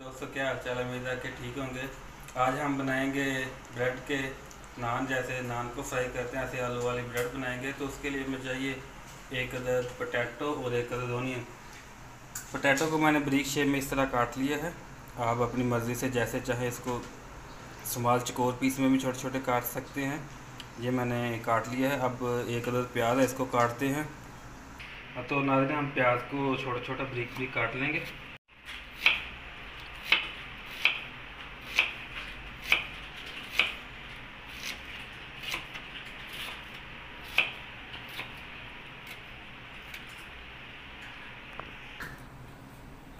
दोस्तों, क्या हाल चाल उम्मीद है कि ठीक होंगे। आज हम बनाएँगे ब्रेड के नान, जैसे नान को फ्राई करते हैं, ऐसे आलू वाली ब्रेड बनाएँगे। तो उसके लिए हमें चाहिए एक अदर पोटैटो और एक अदर ओनियन पोटैटो को मैंने ब्रिक शेप में इस तरह काट लिया है। आप अपनी मर्ज़ी से, जैसे चाहे इसको स्मॉल चकोर पीस में भी छोटे छोटे काट सकते हैं। ये मैंने काट लिया है। अब एक अदर प्याज है, इसको काटते हैं। तो नाजरे हम प्याज को छोटा छोटा ब्रिक ब्रिक काट लेंगे।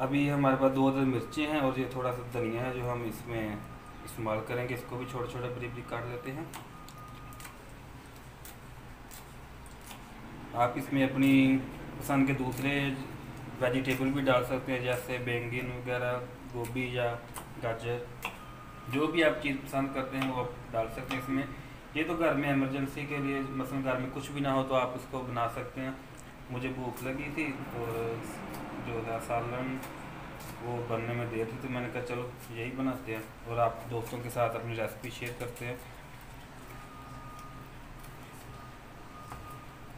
अभी हमारे पास दो दर मिर्चें हैं और ये थोड़ा सा धनिया है जो हम इसमें इस्तेमाल करेंगे। इसको भी छोटे छोटे ब्रिक ब्रिक काट लेते हैं। आप इसमें अपनी पसंद के दूसरे वेजिटेबल भी डाल सकते हैं, जैसे बैंगन वगैरह, गोभी या गाजर। जो भी आप चीज़ पसंद करते हैं, वो आप डाल सकते हैं इसमें। ये तो घर में इमरजेंसी के लिए, मसलन घर में कुछ भी ना हो तो आप इसको बना सकते हैं। मुझे भूख लगी थी और जो है सालन वो बनने में देर थी तो मैंने कहा, चलो, यही बनाते हैं और आप दोस्तों के साथ अपनी रेसिपी शेयर करते हैं।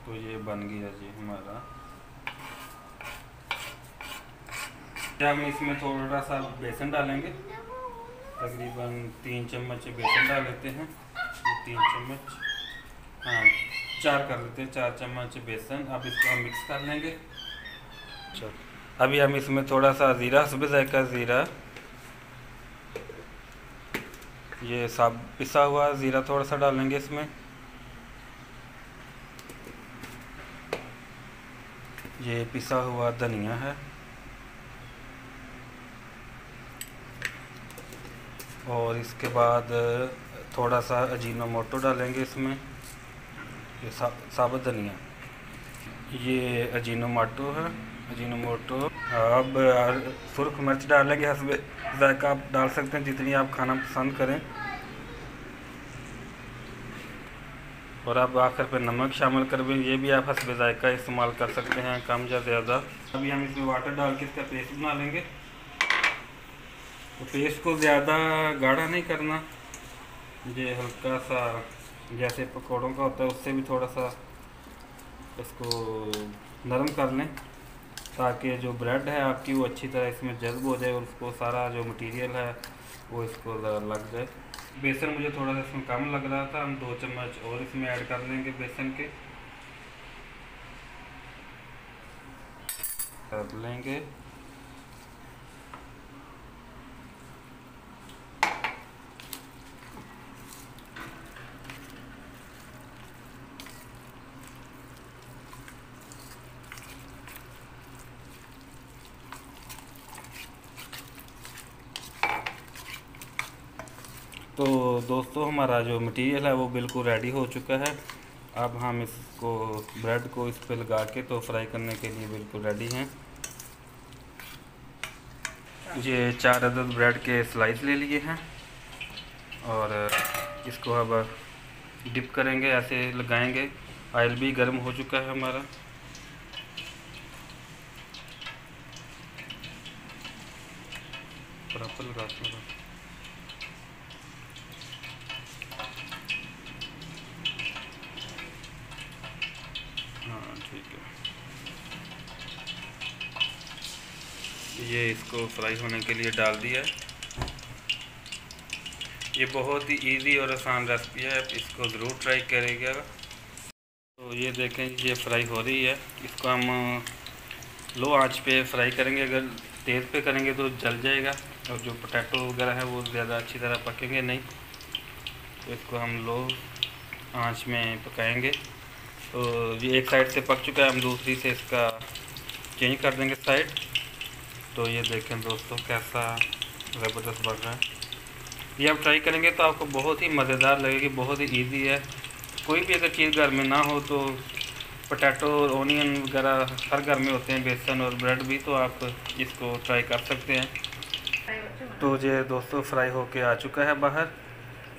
तो ये बन गया जी हमारा। क्या हम इसमें थोड़ा सा बेसन डालेंगे? तकरीबन तीन चम्मच बेसन डाल लेते हैं। तीन चम्मच हाँ चार कर लेते हैं, चार चम्मच बेसन। अब इसको हम मिक्स कर लेंगे। चलो। अभी हम इसमें थोड़ा सा ज़ीरा, सुबह जायका ज़ीरा। ये साब पिसा हुआ, ज़ीरा थोड़ा सा डालेंगे इसमें। ये पिसा हुआ धनिया है। और इसके बाद थोड़ा सा अजीनो मोटो डालेंगे इसमें। ये साबुत धनिया। ये अजीनो मोटो है। अजीनो मोटो। अब सुरख मिर्च डालेंगे, हसब, जायका आप डाल सकते हैं, जितनी आप खाना पसंद करें। और आप आखिर पे नमक शामिल कर भी, ये भी आप हसब, जायका इस्तेमाल कर सकते हैं, कम या ज़्यादा। अभी हम इसमें वाटर डाल के इसका पेस्ट बना लेंगे। तो पेस्ट को ज़्यादा गाढ़ा नहीं करना। ये हल्का सा, जैसे पकौड़ों का होता है, उससे भी थोड़ा सा इसको नरम कर लें। ताकि जो ब्रेड है आपकी वो अच्छी तरह इसमें जज्ब हो जाए और उसको सारा जो मटेरियल है वो इसको लग जाए। बेसन मुझे थोड़ा सा इसमें कम लग रहा था, हम दो चम्मच और इसमें ऐड कर लेंगे बेसन के। कर लेंगे। तो दोस्तों, हमारा जो मटेरियल है वो बिल्कुल रेडी हो चुका है। अब हम इसको ब्रेड को इस पर लगा के तो फ्राई करने के लिए बिल्कुल रेडी हैं। ये चार अदद ब्रेड के स्लाइस ले लिए हैं और इसको अब डिप करेंगे, ऐसे लगाएँगे। ऑयल भी गर्म हो चुका है हमारा। बराबर लगा हाँ ठीक है ये इसको फ्राई होने के लिए डाल दिया ये बहुत ही इजी और आसान रेसिपी है इसको ज़रूर ट्राई करेगा तो ये देखें, ये फ्राई हो रही है। इसको हम लो आँच पे फ्राई करेंगे। अगर तेज़ पे करेंगे तो जल जाएगा और जो पोटैटो वगैरह है वो ज़्यादा अच्छी तरह पकेंगे नहीं। तो इसको हम लो आँच में पकाएँगे। तो ये एक साइड से पक चुका है, हम दूसरी से इसका चेंज कर देंगे साइड तो ये देखें दोस्तों कैसा ज़बरदस्त बन रहा है। ये आप ट्राई करेंगे तो आपको बहुत ही मज़ेदार लगेगी, बहुत ही इजी है। कोई भी अगर चीज़ घर में ना हो तो पोटैटो और ओनियन वगैरह हर घर में होते हैं, बेसन और ब्रेड भी तो आप इसको ट्राई कर सकते हैं। तो ये दोस्तों फ्राई होके आ चुका है बाहर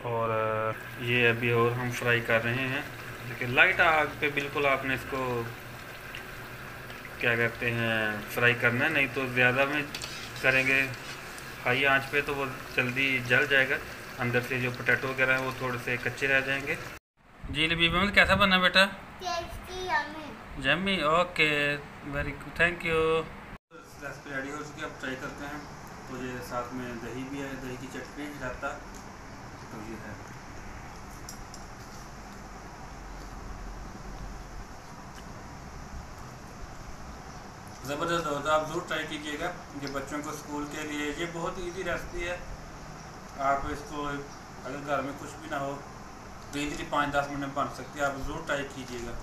और ये अभी और हम फ्राई कर रहे हैं। देखिए लाइट आग पे बिल्कुल आपने इसको क्या कहते हैं फ्राई करना है नहीं तो ज़्यादा में करेंगे। हाई आँच पे तो वो जल्दी जल जाएगा। अंदर से जो पोटैटो वगैरह है वो थोड़े से कच्चे रह जाएँगे। जी लबीब अहमद कैसा बना बेटा? जमी okay very good thank you recipe ready हो चुकी है अब ट्राई करते हैं। तो ये साथ में दही भी है दही की चटनी रहता तो ये है। ज़बरदस्त होता है। आप ज़रूर ट्राई कीजिएगा ये बच्चों को स्कूल के लिए ये बहुत इजी रेसिपी है। आप इसको अगर घर में कुछ भी ना हो तो इजीली पाँच दस मिनट में बन सकती है। आप ज़रूर ट्राई कीजिएगा।